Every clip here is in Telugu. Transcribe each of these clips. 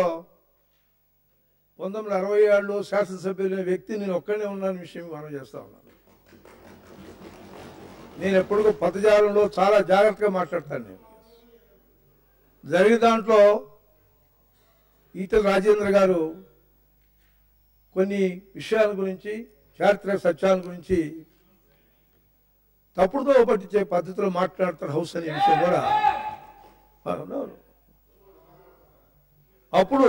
పంతొమ్మిది వందల అరవై ఏడులో శాసనసభ్యులైన వ్యక్తి నేను ఒక్కడే ఉన్నాను విషయం మనం చేస్తా ఉన్నాను నేను ఎప్పుడు పదజాలంలో చాలా జాగ్రత్తగా మాట్లాడతాను నేను జరిగిన దాంట్లో ఈటల రాజేంద్ర గారు కొన్ని విషయాల గురించి చారిత్రక సత్యాల గురించి తప్పుడుతో పట్టించే పద్ధతిలో మాట్లాడతారు హౌస్ అనే విషయం కూడా అవునవును. అప్పుడు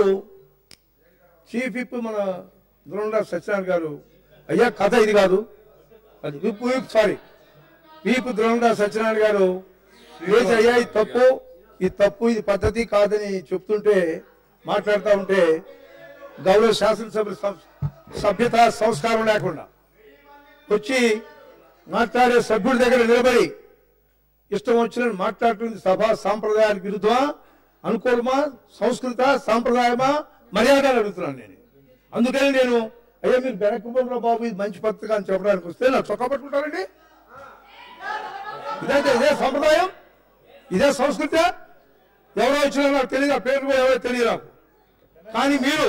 చీఫ్ విప్ మన ద్రోణరా సత్యనారాయణ గారు అయ్యా కథ ఇది కాదు. అది విప్ విప్ సారీ వీపు ద్రోణరా సత్యనారాయణ గారు లేదు అయ్యా ఇది తప్పు. ఇది తప్పు ఇది పద్ధతి కాదని చెప్తుంటే మాట్లాడుతూ ఉంటే గౌరవ శాసనసభ సభ్యత సంస్కారం లేకుండా వచ్చి మాట్లాడే సభ్యుడి దగ్గర నిలబడి ఇష్టం వచ్చిన మాట్లాడుతుంది సభా సాంప్రదాయాల విరుద్ధమా? అనుకూలమా సంస్కృత సాంప్రదాయమా మర్యాద అడుగుతున్నాను నేను. అందుకని నేను అయ్యా మీరు బెనకపోవడం బాబు ఇది మంచి పత్రిక అని చెప్పడానికి వస్తే నాకు చొక్కా పట్టుకుంటారండి. ఇదే ఇదే సంప్రదాయం? ఇదే సంస్కృతి? ఎవరో వచ్చినా నాకు తెలియదు ఆ పేరు కూడా ఎవరో తెలియదు నాకు. కానీ మీరు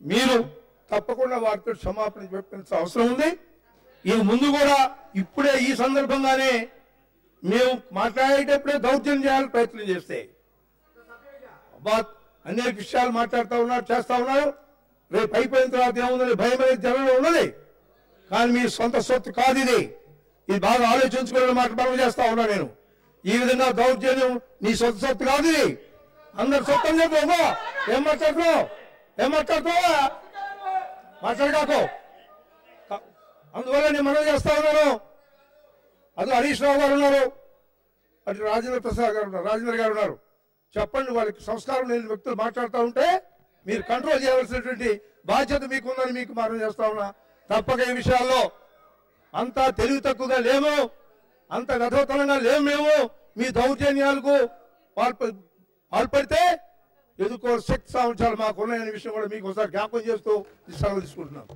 మీరు తప్పకుండా వారితో క్షమాపణ చెప్పాల్సిన అవసరం ఉంది. ఈ ముందు కూడా ఇప్పుడే ఈ సందర్భంగానే మేము మాట్లాడేటప్పుడే దౌర్జన్యం చేయాలని ప్రయత్నం చేస్తే బాత్ అనేక విషయాలు మాట్లాడుతూ ఉన్నారు చేస్తా ఉన్నారు. రేపు అయిపోయిన తర్వాత ఏముందని భయం అనేది జనంలో ఉన్నది. కానీ మీ సొంత సొత్తు కాదు ఇది. ఇది బాగా ఆలోచించుకునే మాట మనం చేస్తా ఉన్నా నేను. ఈ విధంగా దౌర్జన్యం నీ సొంత సొత్తు కాదు ఇది. అందరు సొత్తు అని చెప్పు ఏం మాట్లాడుతున్నావు? ఏం మాట్లాడుతున్నావా? అందువల్ల నేను మనం చేస్తా ఉన్నాను. అది హరీష్ రావు గారు ఉన్నారు. అటు రాజేంద్ర ప్రసాద్ గారు ఉన్నారు. రాజేంద్ర గారు ఉన్నారు. చెప్పండి వాళ్ళకి సంస్కారం లేని వ్యక్తులు మాట్లాడుతూ ఉంటే మీరు కంట్రోల్ చేయవలసినటువంటి బాధ్యత మీకుందని మీకు మనం చేస్తా ఉన్నా. తప్పక ఈ విషయాల్లో అంతా తెలివి తక్కువగా లేము అంత గతవతనంగా లేము మేము. మీ దౌర్జన్యాలకు పాల్పడితే ఎదుర్కో శక్తి సామర్థ్యాలు మాకున్నాయనే విషయం కూడా మీకు ఒకసారి జ్ఞాపకం చేస్తూ ఈ సెలవు తీసుకుంటున్నాం.